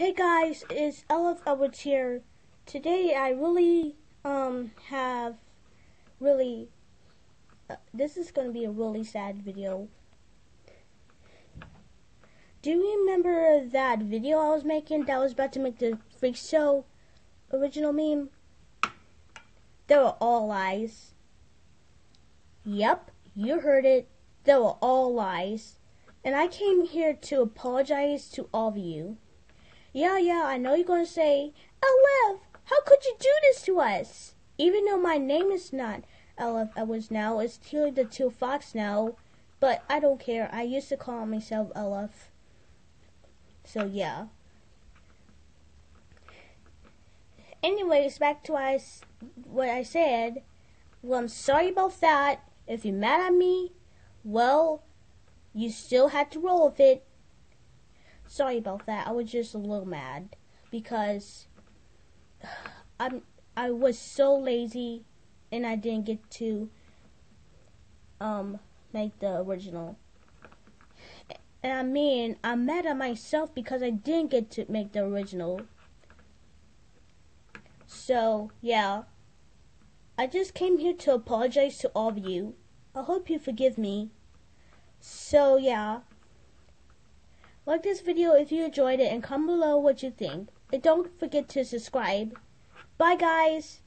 Hey guys, it's Elif Edwards here. Today I really um have really uh, this is going to be a really sad video. Do you remember that video I was making that was about to make the Freak Show original meme? They were all lies. Yep, you heard it. They were all lies. And I came here to apologize to all of you. Yeah, yeah, I know you're going to say, Elif, how could you do this to us? Even though my name is not Elif Edwards now, it's Tealie the Teal Fox now. But I don't care. I used to call myself Elif. So, yeah. Anyways, back to I, what I said. Well, I'm sorry about that. If you're mad at me, well, you still had to roll with it. Sorry about that. I was just a little mad because I'm I was so lazy and I didn't get to um make the original. And I mean, I'm mad at myself because I didn't get to make the original. So, yeah. I just came here to apologize to all of you. I hope you forgive me. So yeah. Like this video if you enjoyed it and comment below what you think. And don't forget to subscribe. Bye guys!